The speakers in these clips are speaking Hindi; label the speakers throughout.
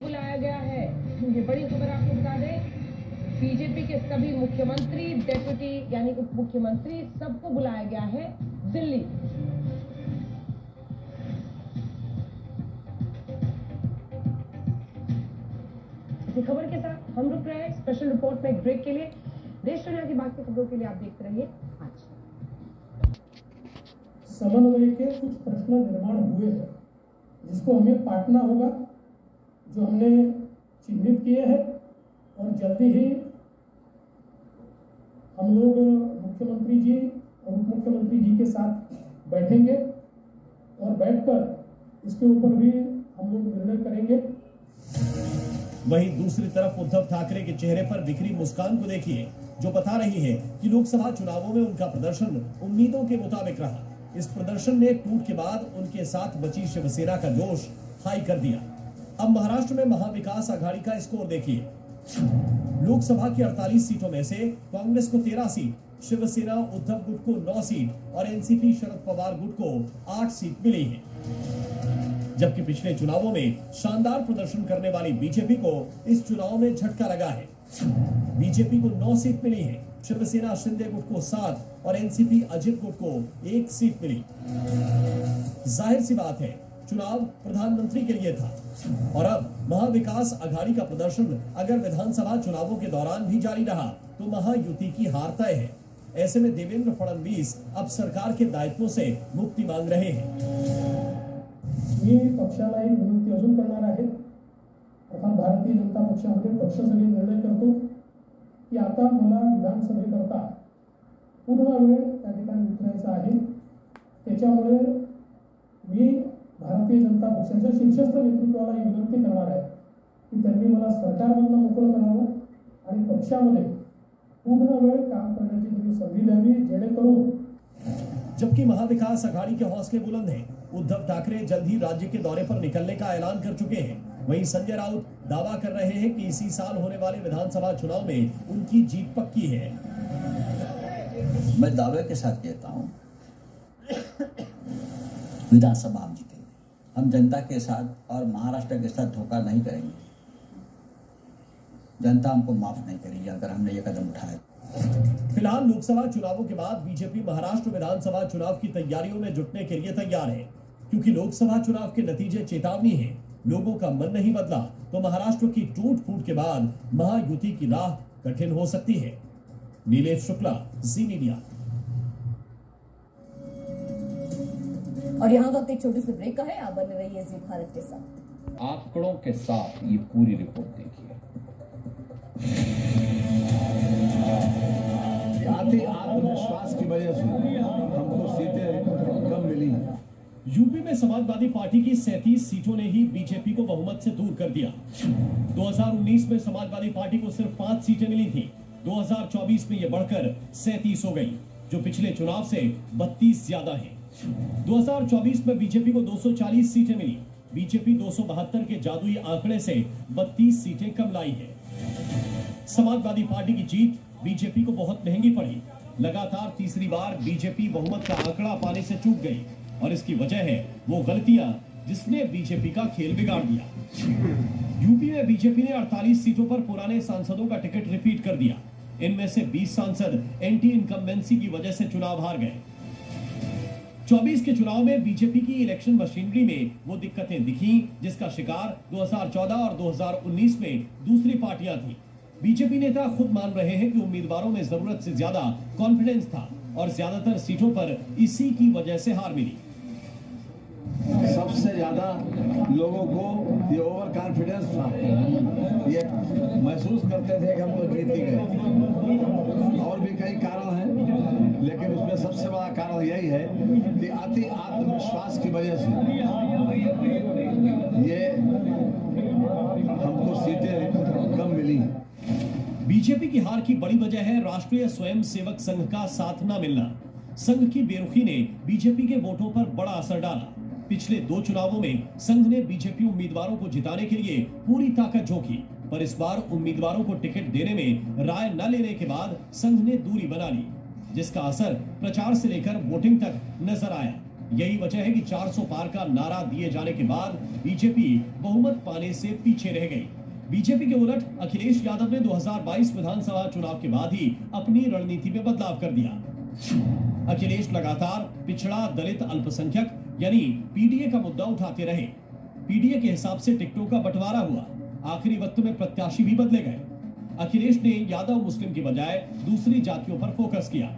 Speaker 1: बुलाया गया है। ये बड़ी खबर आपको बता दें, बीजेपी के सभी मुख्यमंत्री डेप्यूटी यानी उप मुख्यमंत्री सबको बुलाया गया है दिल्ली। खबर के साथ हम रुक रहे हैं स्पेशल रिपोर्ट में एक ब्रेक के लिए। देश दुनिया की बाकी खबरों के लिए आप देखते रहिए। आज।
Speaker 2: समन्वय के कुछ प्रश्न निर्माण हुए हैं, जिसको हमें पाटना होगा। जो हमने चिन्हित किए हैं और जल्दी ही हम लोग मुख्यमंत्री जी और उप मुख्यमंत्री जी के साथ बैठेंगे और बैठकर इसके ऊपर भी हम लोग निर्णय करेंगे।
Speaker 3: वहीं दूसरी तरफ़ उद्धव ठाकरे के चेहरे पर बिखरी मुस्कान को देखिए, जो बता रही है कि लोकसभा चुनावों में उनका प्रदर्शन उम्मीदों के मुताबिक रहा। इस प्रदर्शन ने टूट के बाद उनके साथ बची शिवसेना का जोश हाई कर दिया। अब महाराष्ट्र में महाविकास आघाड़ी का स्कोर देखिए। लोकसभा की 48 सीटों में से कांग्रेस को 13 सीट, शिवसेना उद्धव गुट को 9 सीट और एनसीपी शरद पवार गुट को 8 सीट मिली है। जबकि पिछले चुनावों में शानदार प्रदर्शन करने वाली बीजेपी को इस चुनाव में झटका लगा है। बीजेपी को 9 सीट मिली है, शिवसेना शिंदे गुट को सात और एनसीपी अजित गुट को एक सीट मिली। ज़ाहिर सी बात है चुनाव प्रधानमंत्री के लिए था। और अब महाविकास आघाड़ी का प्रदर्शन अगर विधानसभा चुनावों के दौरान भी जारी रहा तो महायुति की हार तय है। ऐसे में देवेंद्र फडणवीस अब सरकार के दायित्वों से मुक्ति मांग रहे हैं।
Speaker 2: पक्षाला एक विनंती अजून करणार आहे। भारतीय जनता पक्षामध्ये पक्ष सगळे निर्णय करतो की आता मला विधानसभेकरता पूर्ण वेळ त्या ठिकाणी उतरायचा आहे. त्याच्यामुळे मी भारतीय जनता पक्षाच्या शीर्षस्थ नेतृत्वाला ही विनंती करणार आहे की त्यांनी मला सरकारमधनं मोकळं करावं आणि पक्षामध्ये पूर्ण वेळ काम करण्याची त्यांनी संधी द्यावी जेणेकरून
Speaker 3: जबकि महाविकास आघाड़ी के हौसले बुलंद हैं। उद्धव ठाकरे जल्द ही राज्य के दौरे पर निकलने का ऐलान कर चुके हैं। वहीं संजय राउत दावा कर रहे हैं कि इसी साल होने वाले विधानसभा चुनाव में उनकी जीत पक्की है।
Speaker 4: मैं दावे के साथ कहता हूँ। विधानसभा जीतेंगे हम जनता के साथ और महाराष्ट्र के साथ धोखा नहीं करेंगे। जनता हमको माफ़ नहीं करेगी अगर हमने ये कदम उठाया।
Speaker 3: फ़िलहाल लोकसभा चुनावों के बाद बीजेपी महाराष्ट्र विधानसभा चुनाव की तैयारियों में जुटने के लिए तैयार है। क्योंकि लोकसभा चुनाव के नतीजे चेतावनी है, लोगों का मन नहीं बदला तो महाराष्ट्र की टूट फूट के बाद महायुति की राह कठिन हो सकती है। नीलेश शुक्ला, जी मीडिया।
Speaker 5: और यहाँ वक्त एक छोटे से ब्रेक का है आप बने रहिए जी भारत के साथ।
Speaker 6: आंकड़ों के साथ ये पूरी रिपोर्ट देखिए।
Speaker 7: आते आत्मविश्वास की वजह से हमको सीटें कम मिली।
Speaker 3: यूपी में समाजवादी पार्टी की 37 सीटों ने ही बीजेपी को बहुमत से दूर कर दिया। 2019 में समाजवादी पार्टी को सिर्फ़ पाँच सीटें मिली थी। 2024 में ये बढ़कर 37 हो गई जो पिछले चुनाव से 32 ज़्यादा है। 2024 में बीजेपी को 240 सीटें मिली। बीजेपी 272 के जादुई आंकड़े से 32 सीटें कम लाई है। समाजवादी पार्टी की जीत बीजेपी को बहुत महँगी पड़ी। लगातार तीसरी बार बीजेपी बहुमत का आंकड़ा पाने से चूक गई और इसकी वजह है वो गलतियाँ जिसने बीजेपी का खेल बिगाड़ दिया। यूपी में बीजेपी ने 48 सीटों पर पुराने सांसदों का टिकट रिपीट कर दिया। इनमें से 20 सांसद एंटी इनकम्बेंसी की वजह से चुनाव हार गए। 24 के चुनाव में बीजेपी की इलेक्शन मशीनरी में वो दिक्कतें दिखी, जिसका शिकार 2014 और 2019 में दूसरी पार्टियाँ थी। बीजेपी नेता खुद मान रहे हैं कि उम्मीदवारों में ज़रूरत से ज़्यादा कॉन्फिडेंस था और ज़्यादातर सीटों पर इसी की वजह से हार मिली।
Speaker 7: सबसे ज़्यादा लोगों को ये ओवर कॉन्फिडेंस था। ये महसूस करते थे कि हम तो जीत गए। और भी कई कारण हैं। लेकिन उसमें सबसे बड़ा कारण यही है कि अति आत्मविश्वास की वजह से ये हमको सीटें कम मिली
Speaker 3: बीजेपी की हार की बड़ी वजह है राष्ट्रीय स्वयंसेवक संघ का साथ न मिलना। संघ की बेरुखी ने बीजेपी के वोटों पर बड़ा असर डाला। पिछले दो चुनावों में संघ ने बीजेपी उम्मीदवारों को जिताने के लिए पूरी ताकत झोंकी, पर इस बार उम्मीदवारों को टिकट देने में राय न लेने के बाद संघ ने दूरी बना ली। जिसका असर प्रचार से लेकर वोटिंग तक नज़र आया। यही वजह है कि 400 पार का नारा दिए जाने के बाद बीजेपी बहुमत पाने से पीछे रह गई। बीजेपी के उलट अखिलेश यादव ने 2022 विधानसभा चुनाव के बाद ही अपनी रणनीति में बदलाव कर दिया। अखिलेश लगातार पिछड़ा दलित अल्पसंख्यक, यानी पीडीए का मुद्दा उठाते रहे। पीडीए के हिसाब से टिकटों का बंटवारा हुआ। आखिरी वक्त में प्रत्याशी भी बदले गए। अखिलेश ने यादव मुस्लिम के बजाय दूसरी जातियों पर फोकस किया।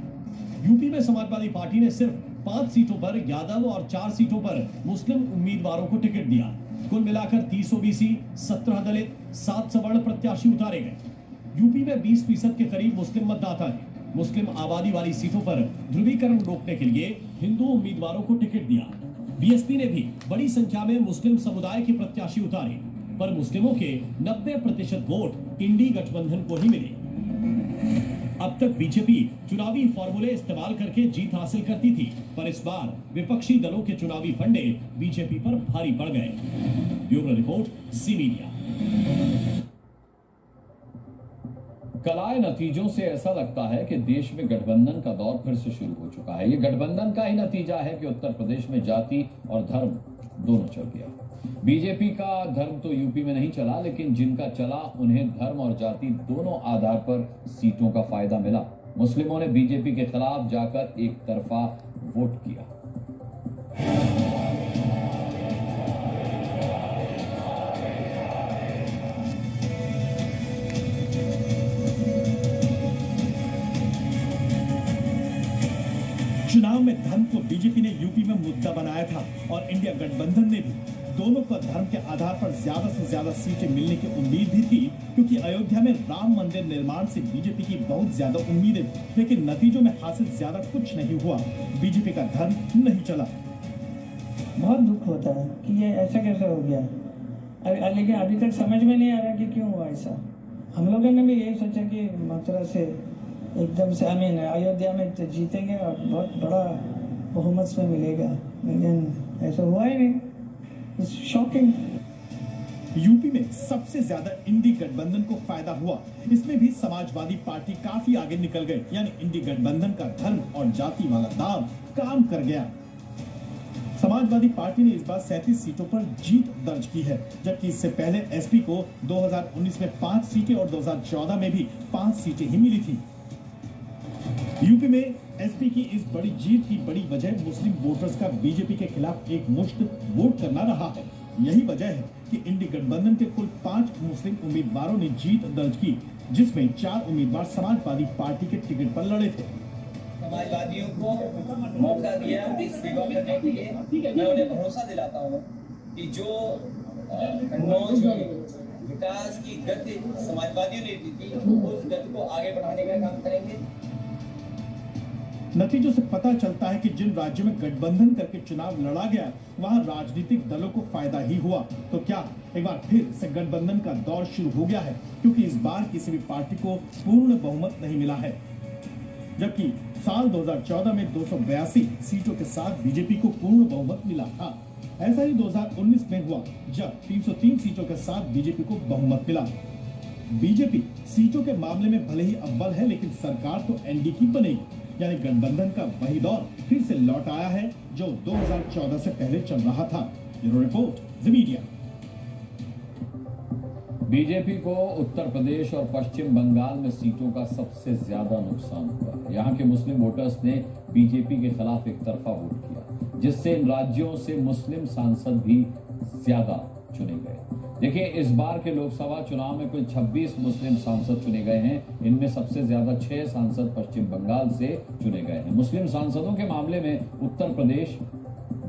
Speaker 3: यूपी में समाजवादी पार्टी ने सिर्फ़ पाँच सीटों पर यादव और चार सीटों पर मुस्लिम उम्मीदवारों को टिकट दिया। कुल मिलाकर तीस ओबीसी सत्रह दलित, सात सवर्ण प्रत्याशी उतारे गए। यूपी में बीस फ़ीसद के करीब मुस्लिम मतदाता हैं। मुस्लिम आबादी वाली सीटों पर ध्रुवीकरण रोकने के लिए हिंदू उम्मीदवारों को टिकट दिया। बीएसपी ने भी बड़ी संख्या में मुस्लिम समुदाय के प्रत्याशी उतारे, पर मुस्लिमों के 90 प्रतिशत वोट इंडी गठबंधन को ही मिले। अब तक बीजेपी चुनावी फॉर्मूले इस्तेमाल करके जीत हासिल करती थी, पर इस बार विपक्षी दलों के चुनावी फंडे बीजेपी पर भारी पड़ गए। Bureau report Zee media.
Speaker 6: कलाए नतीजों से ऐसा लगता है कि देश में गठबंधन का दौर फिर से शुरू हो चुका है। ये गठबंधन का ही नतीजा है कि उत्तर प्रदेश में जाति और धर्म दोनों चल गया बीजेपी का धर्म तो यूपी में नहीं चला, लेकिन जिनका चला, उन्हें धर्म और जाति दोनों आधार पर सीटों का फ़ायदा मिला। मुस्लिमों ने बीजेपी के खिलाफ जाकर एक तरफा वोट किया।
Speaker 8: चुनाव में धर्म को बीजेपी ने यूपी में मुद्दा बनाया था और इंडिया गठबंधन ने भी। दोनों को धर्म के आधार पर ज़्यादा से ज़्यादा सीटें मिलने की उम्मीद भी थी क्योंकि अयोध्या में राम मंदिर निर्माण से बीजेपी की बहुत ज़्यादा उम्मीदें लेकिन नतीजों में हासिल ज़्यादा कुछ नहीं हुआ। बीजेपी का धर्म नहीं चला।
Speaker 9: बहुत दुख होता है कि ये ऐसा कैसे हो गया? लेकिन अभी तक समझ में नहीं आ रहा कि क्यों हुआ ऐसा। हम लोगों ने भी यही सोचा कि मथुरा से एकदम से आई मीन अयोध्या में तो जीतेंगे और बहुत बड़ा बहुमत में मिलेगा। लेकिन ऐसा हुआ ही नहीं। शॉकिंग
Speaker 8: यूपी में सबसे ज़्यादा इंडी गठबंधन को फ़ायदा हुआ। इसमें भी समाजवादी पार्टी काफ़ी आगे निकल गए यानी इंडी गठबंधन का धर्म और जाति वाला दाव काम कर गया। समाजवादी पार्टी ने इस बार 37 सीटों पर जीत दर्ज की है, जबकि इससे पहले एसपी को 2019 में पाँच सीटें और 2014 में भी पाँच सीटें ही मिली थी। यूपी में एसपी की इस बड़ी जीत की बड़ी वजह मुस्लिम वोटर्स का बीजेपी के खिलाफ एक मुश्त वोट करना रहा है। यही वजह है कि इंडी गठबंधन के कुल पाँच मुस्लिम उम्मीदवारों ने जीत दर्ज की, जिसमें चार उम्मीदवार समाजवादी पार्टी के टिकट पर लड़े थे।
Speaker 10: समाजवादियों को मौका दिया लिए। मैं उन्हें भरोसा दिलाता हूँ कि जो कन्नौज विकास की गति समाजवादियों ने दी थी, उस गति को आगे बढ़ाने का काम करेंगे।
Speaker 8: नतीजों से पता चलता है कि जिन राज्यों में गठबंधन करके चुनाव लड़ा गया, वहाँ राजनीतिक दलों को फ़ायदा ही हुआ। तो क्या एक बार फिर से गठबंधन का दौर शुरू हो गया है? क्योंकि इस बार किसी भी पार्टी को पूर्ण बहुमत नहीं मिला है। जबकि साल 2014 में दो सौ बयासी सीटों के साथ बीजेपी को पूर्ण बहुमत मिला था। ऐसा ही 2019 में हुआ, जब 303 सीटों के साथ बीजेपी को बहुमत मिला। बीजेपी सीटों के मामले में भले ही अव्वल है, लेकिन सरकार तो एनडी की बनेगी। यानी गठबंधन का वही दौर फिर से लौट आया है, जो 2014 से पहले चल रहा था। ब्यूरो रिपोर्ट मीडिया
Speaker 6: बीजेपी को उत्तर प्रदेश और पश्चिम बंगाल में सीटों का सबसे ज़्यादा नुकसान हुआ। यहाँ के मुस्लिम वोटर्स ने बीजेपी के खिलाफ एक तरफा वोट किया, जिससे इन राज्यों से मुस्लिम सांसद भी ज़्यादा चुने गए। देखिए, इस बार के लोकसभा चुनाव में कुल 26 मुस्लिम सांसद चुने गए हैं। इनमें सबसे ज़्यादा छह सांसद पश्चिम बंगाल से चुने गए हैं। मुस्लिम सांसदों के मामले में उत्तर प्रदेश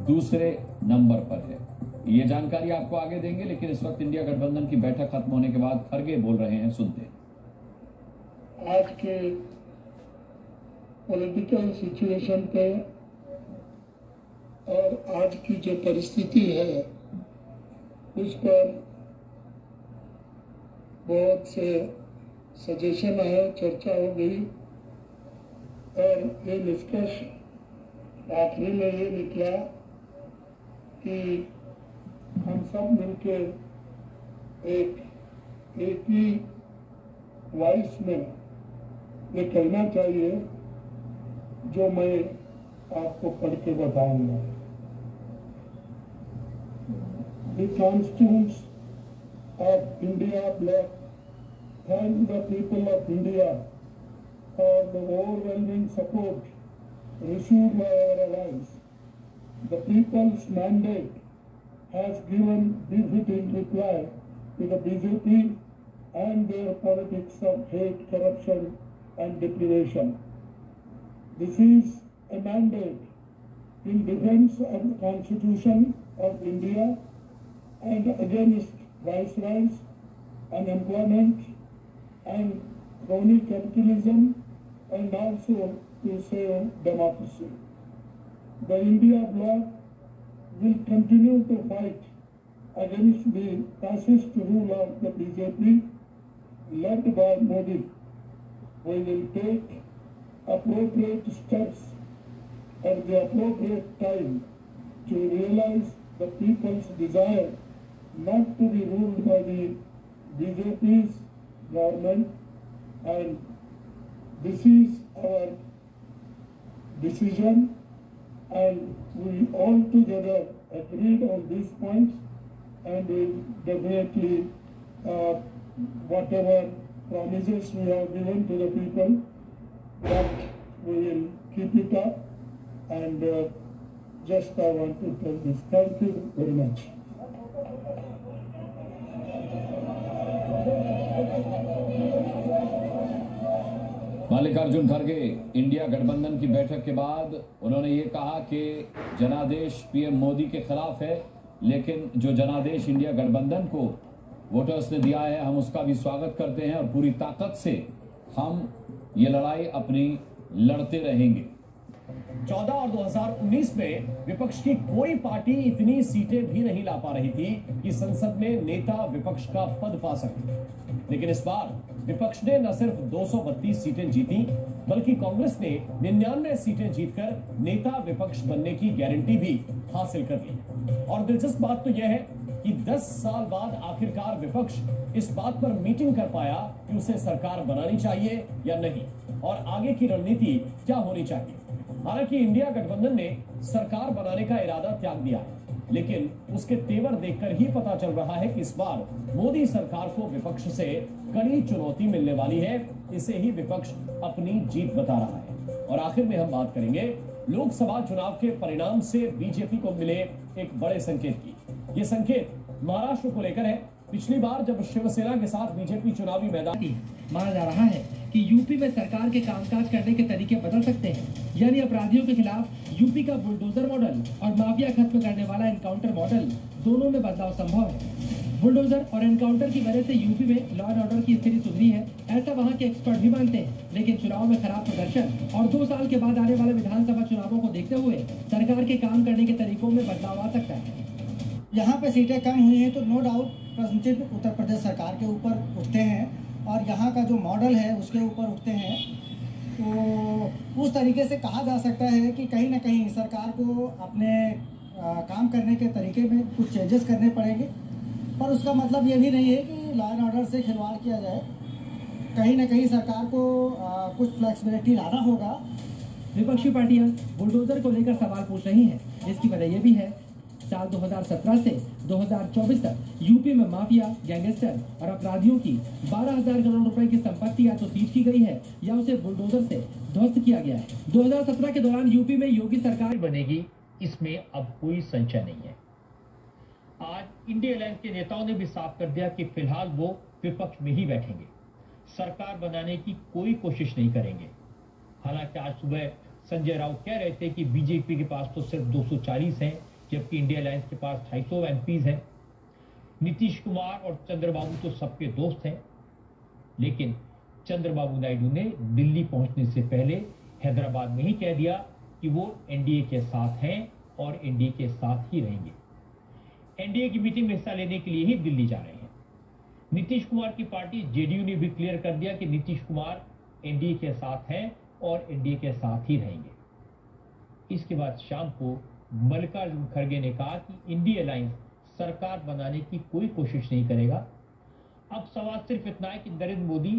Speaker 6: दूसरे नंबर पर है। ये जानकारी आपको आगे देंगे, लेकिन इस वक्त इंडिया गठबंधन की बैठक खत्म होने के बाद खरगे बोल रहे हैं, सुनते
Speaker 2: आज के पॉलिटिकल सिचुएशन पे और आज की जो परिस्थिति है, उस पर बहुत से सजेशन आए, चर्चा हो गई। और ये निष्कर्ष आखिरी में ये निकला कि हम सब मिलकर एक एक ही वॉइस में ये कहना चाहिए, जो मैं आपको पढ़ के बताऊँगा। The constituents of India thank the people of India for the overwhelming support received by our allies. The people's mandate has given befitting reply to the BJP and their politics of hate, corruption and deprivation. This is a mandate in defense of the Constitution of India and against viceroys, unemployment and crony capitalism and also to save democracy. The India bloc will continue to fight against the fascist rule of the BJP led by Modi. We will take appropriate steps at the appropriate time to realize the people's desire not to be ruled by the BJP's government and this is our decision and we all together agreed on these points and we definitely uh, whatever promises we have given to the people that we will keep it up and uh, just I want to tell this. Thank you very much.
Speaker 6: Mallikarjun खड़गे, इंडिया गठबंधन की बैठक के बाद उन्होंने ये कहा कि जनादेश पीएम मोदी के खिलाफ है, लेकिन जो जनादेश इंडिया गठबंधन को वोटर्स ने दिया है, हम उसका भी स्वागत करते हैं और पूरी ताकत से हम ये लड़ाई अपनी लड़ते रहेंगे।
Speaker 3: 14 और 2019 में विपक्ष की कोई पार्टी इतनी सीटें भी नहीं ला पा रही थी कि संसद में नेता विपक्ष का पद पा सके। लेकिन इस बार विपक्ष ने न सिर्फ़ 232 सीटें जीती, बल्कि कांग्रेस ने 99 सीटें जीतकर नेता विपक्ष बनने की गारंटी भी हासिल कर ली। और दिलचस्प बात तो यह है कि 10 साल बाद आखिरकार विपक्ष इस बात पर मीटिंग कर पाया कि उसे सरकार बनानी चाहिए या नहीं, और आगे की रणनीति क्या होनी चाहिए। हालाँकि इंडिया गठबंधन ने सरकार बनाने का इरादा त्याग दिया है। लेकिन उसके तेवर देखकर ही पता चल रहा है कि इस बार मोदी सरकार को विपक्ष से कड़ी चुनौती मिलने वाली है। इसे ही विपक्ष अपनी जीत बता रहा है। और आखिर में हम बात करेंगे, लोकसभा चुनाव के परिणाम से बीजेपी को मिले एक बड़े संकेत की। ये संकेत महाराष्ट्र को लेकर है। पिछली बार जब शिवसेना के साथ बीजेपी चुनावी मैदान
Speaker 11: माना जा रहा है कि यूपी में सरकार के कामकाज करने के तरीके बदल सकते हैं। यानी अपराधियों के खिलाफ यूपी का बुलडोजर मॉडल और माफिया खत्म करने वाला एनकाउंटर मॉडल दोनों में बदलाव संभव है। बुलडोजर और एनकाउंटर की वजह से यूपी में लॉ एंड ऑर्डर की स्थिति सुधरी है। ऐसा वहाँ के एक्सपर्ट भी मानते हैं, लेकिन चुनाव में खराब प्रदर्शन और दो साल के बाद आने वाले विधानसभा चुनावों को देखते हुए सरकार के काम करने के तरीकों में बदलाव आ सकता है।
Speaker 12: यहाँ पे सीटें कम हुई हैं तो नो डाउट प्रश्न चिन्ह उत्तर प्रदेश सरकार के ऊपर उठते हैं और यहाँ का जो मॉडल है उसके ऊपर उठते हैं। तो उस तरीके से कहा जा सकता है कि कहीं ना कहीं सरकार को अपने काम करने के तरीके में कुछ चेंजेस करने पड़ेंगे। पर उसका मतलब ये भी नहीं है कि लॉ एंड ऑर्डर से खिलवाड़ किया जाए। कहीं ना कहीं सरकार को आ, कुछ फ्लेक्सिबिलिटी लाना होगा।
Speaker 11: विपक्षी पार्टियाँ बुलडोजर को लेकर सवाल पूछ रही हैं। इसकी वजह यह भी है साल 2017 से 2024 तक। यूपी में माफिया गैंगस्टर और अपराधियों की 12,000 करोड़ रुपए की संपत्ति या तो सीज की गई है या उसे बुलडोजर से ध्वस्त किया गया है। 2017 के दौरान यूपी में योगी सरकार
Speaker 13: बनेगी इसमें अब कोई संशय नहीं है। आज इंडिया अलायंस के नेताओं ने भी साफ़ कर दिया कि फ़िलहाल वो विपक्ष में ही बैठेंगे। सरकार बनाने की कोई कोशिश नहीं करेंगे। हालाँकि आज सुबह संजय राउत कह रहे थे कि बीजेपी के पास तो सिर्फ़ 240 हैं जबकि इंडिया अलायंस के पास ढाई सौ एमपीज हैं। नीतीश कुमार और चंद्रबाबू तो सबके दोस्त हैं। लेकिन चंद्रबाबू नायडू ने दिल्ली पहुँचने से पहले हैदराबाद में ही कह दिया कि वो एनडीए के साथ हैं और एनडीए के साथ ही रहेंगे। एनडीए की मीटिंग में हिस्सा लेने के लिए ही दिल्ली जा रहे हैं। नीतीश कुमार की पार्टी जेडीयू ने भी क्लियर कर दिया कि नीतीश कुमार एनडीए के साथ हैं और एनडीए के साथ ही रहेंगे। इसके बाद शाम को मल्लिकार्जुन खड़गे ने कहा कि इंडिया अलायंस सरकार बनाने की कोई कोशिश नहीं करेगा। अब सवाल सिर्फ़ इतना है कि नरेंद्र मोदी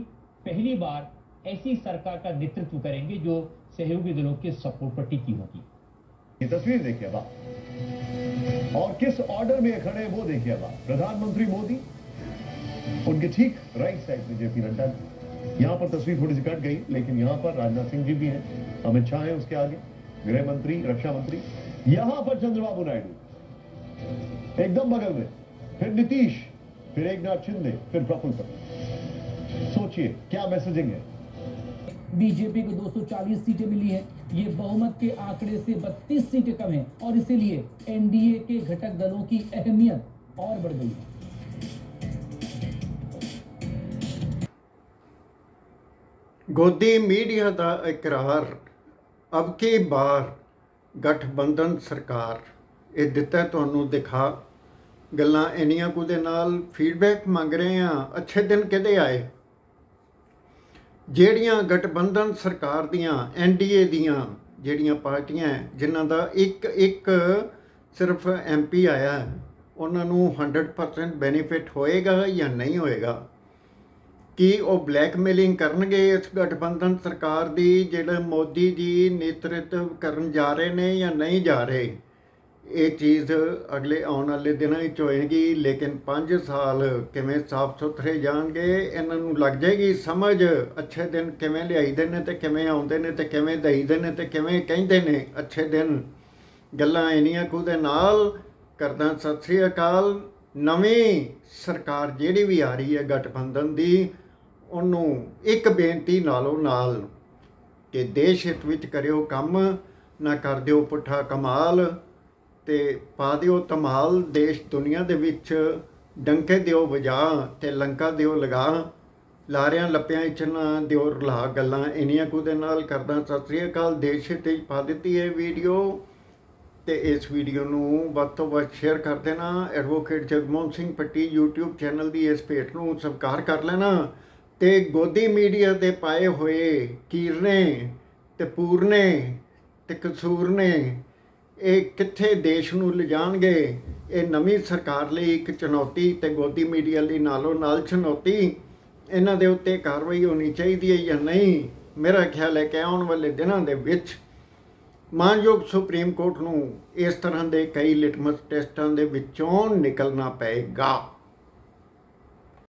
Speaker 13: पहली बार ऐसी सरकार का नेतृत्व करेंगे जो सहयोगी दलों के सपोर्ट पर टिकी होगी।
Speaker 14: ये तस्वीर देखिए अब
Speaker 15: और किस ऑर्डर में खड़े वो देखिए अब प्रधानमंत्री मोदी, उनके ठीक राइट साइड में जेपी नड्डा यहाँ पर तस्वीर थोड़ी सी कट गई, लेकिन यहाँ पर राजनाथ सिंह जी भी हैं। अमित शाह है उसके आगे। गृह मंत्री, रक्षा मंत्री। यहाँ पर चंद्रबाबू नायडू। एकदम बगल में। फिर नीतीश फिर एक नाथ शिंदे फिर प्रफुल पटेल सोचिए क्या मैसेजिंग है?
Speaker 16: बीजेपी को 240 सीटें मिली हैं। ये बहुमत के आंकड़े से 32 सीटें कम हैं और इसीलिए एनडीए के घटक दलों की अहमियत और बढ़ गई है।
Speaker 14: गोदी मीडिया का इकरार अब की बार? ਗਠਬੰਧਨ ਸਰਕਾਰ ਇਹ ਦਿੱਤਾ ਤੁਹਾਨੂੰ ਦਿਖਾ ਗੱਲਾਂ ਇੰਨੀਆਂ ਕੁ ਦੇ ਨਾਲ ਫੀਡਬੈਕ ਮੰਗ ਰਹੇ ਆ ਅੱਛੇ ਦਿਨ ਕਿਹਦੇ ਆਏ? ਜਿਹੜੀਆਂ ਗਠਬੰਧਨ ਸਰਕਾਰ ਦੀਆਂ ਐਨਡੀਏ ਦੀਆਂ ਜਿਹੜੀਆਂ ਪਾਰਟੀਆਂ ਹੈ, ਜਿਨ੍ਹਾਂ ਦਾ ਇੱਕ ਇੱਕ ਸਿਰਫ ਐਮਪੀ ਆਇਆ ਉਹਨਾਂ ਨੂੰ 100% ਬੈਨੀਫਿਟ ਹੋਏਗਾ ਜਾਂ ਨਹੀਂ ਹੋਏਗਾ? ਕੀ ਉਹ ਬਲੈਕਮੇਲਿੰਗ ਕਰਨਗੇ ਇਸ ਗਠਬੰਧਨ ਸਰਕਾਰ ਦੀ, ਜਿਹੜਾ ਮੋਦੀ ਜੀ ਨੇਤਰਤਵ ਕਰਨ ਜਾ ਰਹੇ ਨੇ ਜਾਂ ਨਹੀਂ ਜਾ ਰਹੇ? ਇਹ ਚੀਜ਼ ਅਗਲੇ ਆਉਣ ਵਾਲੇ ਦਿਨਾਂ ਵਿੱਚ ਹੋਏਗੀ, ਲੇਕਿਨ 5 ਸਾਲ ਕਿਵੇਂ ਸਾਫ਼ ਸੁਥਰੇ ਜਾਣਗੇ, ਇਹਨਾਂ ਨੂੰ ਲੱਗ ਜਾਏਗੀ ਸਮਝ, ਅੱਛੇ ਦਿਨ ਕਿਵੇਂ ਲਿਆਈਦੇ ਨੇ ਤੇ ਕਿਵੇਂ ਆਉਂਦੇ ਨੇ ਤੇ ਕਿਵੇਂ ਦਈਦੇ ਨੇ ਤੇ ਕਿਵੇਂ ਕਹਿੰਦੇ ਨੇ, ਅੱਛੇ ਦਿਨ। ਗੱਲਾਂ ਇੰਨੀਆਂ ਕੁ ਦੇ ਨਾਲ ਕਰਦਾ ਸਤਿ ਸ੍ਰੀ ਅਕਾਲ। ਨਵੀਂ ਸਰਕਾਰ ਜਿਹੜੀ ਵੀ ਆ ਰਹੀ ਹੈ ਗਠਬੰਧਨ ਦੀ ਉਹਨੂੰ ਇੱਕ ਬੇਨਤੀ ਨਾਲੋਂ ਨਾਲ ਕਿ ਦੇਸ਼ ਹਿੱਤ ਵਿੱਚ ਕਰਿਓ ਕੰਮ, ਨਾ ਕਰ ਦਿਓ ਪੁੱਠਾ ਕਮਾਲ ਤੇ ਪਾ ਦਿਓ ਧਮਾਲ, ਦੇਸ਼ ਦੁਨੀਆ ਦੇ ਵਿੱਚ ਡੰਕੇ ਦਿਓ ਵਜਾ ਤੇ ਲੰਕਾ ਦਿਓ ਲਗਾ। ਲਾਰਿਆਂ ਲੱਪਿਆਂ ਵਿੱਚ ਨਾ ਦਿਓ ਰਲਾ ਗੱਲਾਂ, ਇੰਨੀਆਂ ਕੁ ਦੇ ਨਾਲ ਕਰਦਾ। ਸਤਿ ਸ੍ਰੀ ਅਕਾਲ, ਦੇਸ਼ ਹਿੱਤ ਵਿੱਚ ਪਾ ਦਿੱਤੀ ਹੈ ਵੀਡੀਓ ਤੇ ਇਸ ਵੀਡੀਓ ਨੂੰ ਵੱਧ ਤੋਂ ਵੱਧ ਸ਼ੇਅਰ ਕਰ ਦੇਣਾ। Advocate Jagmohan Singh Patti YouTube channel ਦੀ ਇਸ ਪੇਜ ਨੂੰ ਸਬਸਕ੍ਰਾਈਬ ਕਰ ਲੈਣਾ। ਤੇ ਗੋਦੀ ਮੀਡੀਆ ਦੇ ਪਾਏ ਹੋਏ ਕੀਰਨੇ ਤੇ ਪੂਰਨੇ ਤੇ ਕਸੂਰਨੇ, ਇਹ ਕਿੱਥੇ ਦੇਸ਼ ਨੂੰ ਲਿਜਾਣਗੇ? ਇਹ ਨਵੀਂ ਸਰਕਾਰ ਲਈ ਇੱਕ ਚੁਣੌਤੀ ਤੇ ਗੋਦੀ ਮੀਡੀਆ ਲਈ ਨਾਲੋਂ ਨਾਲ ਚੁਣੌਤੀ। ਇਹਨਾਂ ਦੇ ਉੱਤੇ ਕਾਰਵਾਈ ਹੋਣੀ ਚਾਹੀਦੀ ਹੈ ਜਾਂ ਨਹੀਂ? ਮੇਰਾ ਖਿਆਲ ਹੈ ਕਿ ਆਉਣ ਵਾਲੇ ਦਿਨਾਂ ਦੇ ਵਿੱਚ ਮਾਨਯੋਗ ਸੁਪਰੀਮ ਕੋਰਟ ਨੂੰ ਇਸ ਤਰ੍ਹਾਂ ਦੇ ਕਈ ਲਿਟਮਸ ਟੈਸਟਾਂ ਦੇ ਵਿੱਚੋਂ ਨਿਕਲਣਾ ਪਏਗਾ।